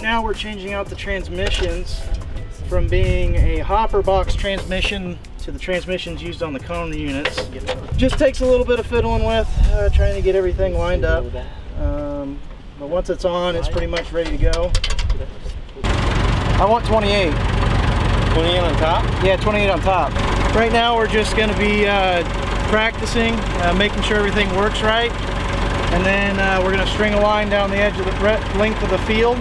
now we're changing out the transmissions from being a hopper box transmission to the transmissions used on the cone units. Just takes a little bit of fiddling with, uh, trying to get everything lined up. Um, but once it's on, it's pretty much ready to go. I want 28. 28 on top? Yeah, 28 on top. Right now we're just gonna be uh, practicing, uh, making sure everything works right. And then uh, we're gonna string a line down the edge of the length of the field.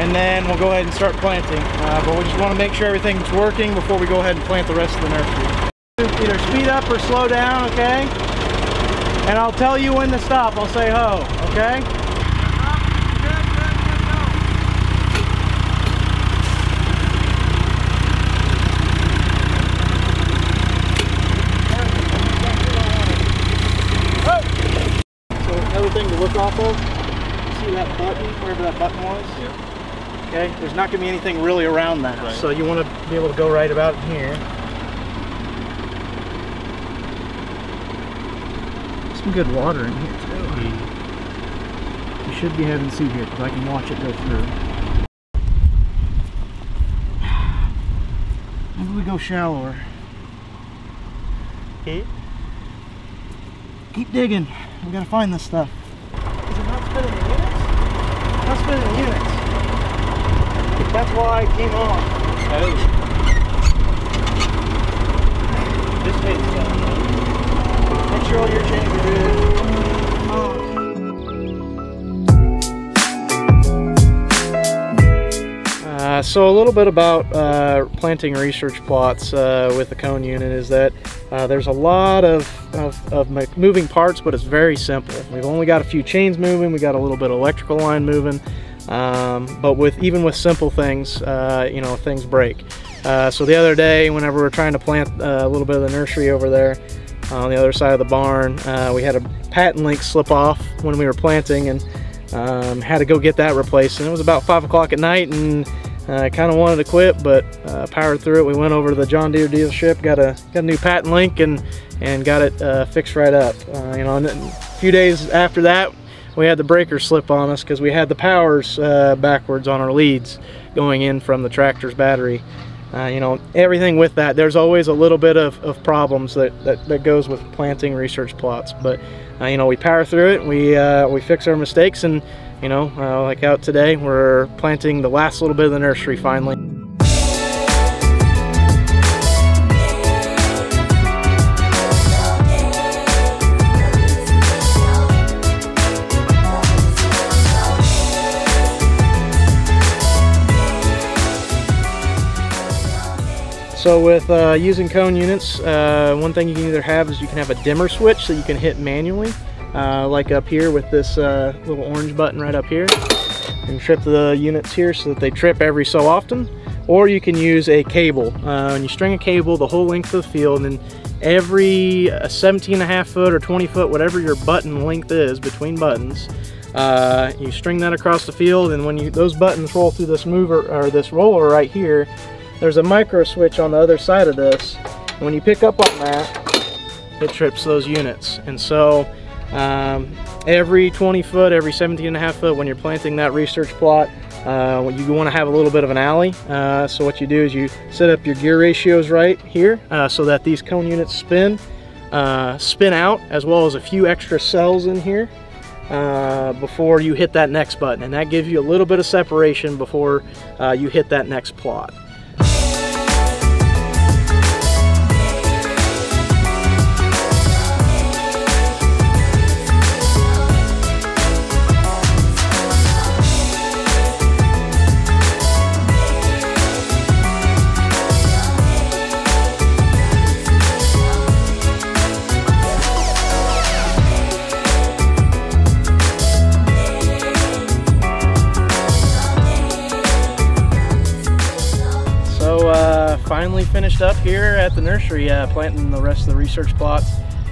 And then we'll go ahead and start planting. Uh, but we just wanna make sure everything's working before we go ahead and plant the rest of the nursery. Either speed up or slow down, okay? And I'll tell you when to stop. I'll say ho, okay? So another thing to look off of, you see that button, wherever that button was? Yeah. Okay, there's not gonna be anything really around that. Right. So you wanna be able to go right about here. Some good water in here too. You should be having seed here because I can watch it go through. Maybe we go shallower. Okay. Keep digging. We gotta find this stuff. Units? Not spinning the units. That's why I came off. Oh. So a little bit about uh, planting research plots uh, with the cone unit is that uh, there's a lot of, of, of moving parts, but it's very simple. We've only got a few chains moving, we got a little bit of electrical line moving, um, but with even with simple things, uh, you know, things break. Uh, so the other day, whenever we are trying to plant a little bit of the nursery over there on the other side of the barn, we had a patent link slip off when we were planting and um, had to go get that replaced. And it was about five o'clock at night, and I kind of wanted to quit, but uh, powered through it. We went over to the John Deere dealership, got a got a new patent link, and and got it uh, fixed right up. Uh, you know, a few days after that, we had the breaker slip on us because we had the powers uh, backwards on our leads going in from the tractor's battery. Uh, you know, everything with that, there's always a little bit of, of problems that, that, that goes with planting research plots. But, uh, you know, we power through it, we, uh, we fix our mistakes, and, you know, uh, like out today, we're planting the last little bit of the nursery finally. So with uh, using cone units, uh, one thing you can either have is you can have a dimmer switch that you can hit manually, uh, like up here with this uh, little orange button right up here. And trip the units here so that they trip every so often. Or you can use a cable. Uh, and you string a cable the whole length of the field and every uh, 17 and a half foot or 20 foot, whatever your button length is between buttons, uh, you string that across the field and when you those buttons roll through this mover or this roller right here, there's a micro switch on the other side of this. When you pick up on that, it trips those units. And so um, every 20 foot, every 17 and a half foot, when you're planting that research plot, uh, you want to have a little bit of an alley. Uh, so what you do is you set up your gear ratios right here uh, so that these cone units spin, uh, spin out, as well as a few extra cells in here uh, before you hit that next button. And that gives you a little bit of separation before uh, you hit that next plot. Finally finished up here at the nursery, uh, planting the rest of the research plots.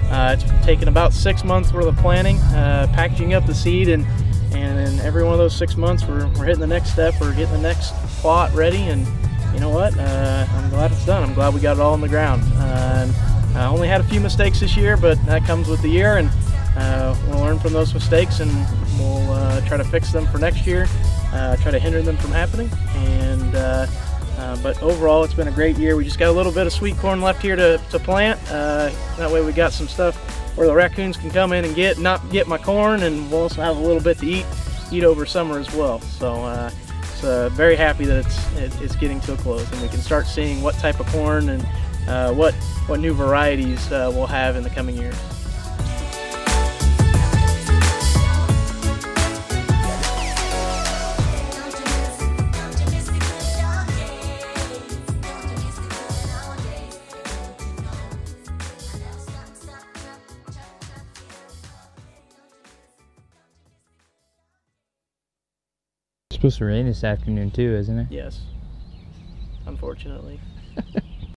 Uh, it's taken about six months worth of planning, uh, packaging up the seed, and and in every one of those six months, we're, we're hitting the next step, we're getting the next plot ready, and you know what? Uh, I'm glad it's done. I'm glad we got it all on the ground. Uh, I only had a few mistakes this year, but that comes with the year, and uh, we'll learn from those mistakes, and we'll try to fix them for next year. try to hinder them from happening. And uh, but overall, it's been a great year. We just got a little bit of sweet corn left here to, to plant. Uh, that way, we got some stuff where the raccoons can come in and get not get my corn, and we'll also have a little bit to eat eat over summer as well. So. Uh, uh, very happy that it's it, it's getting to a close and we can start seeing what type of corn and uh, what what new varieties uh, we'll have in the coming years. Supposed to rain this afternoon too, isn't it? Yes, unfortunately.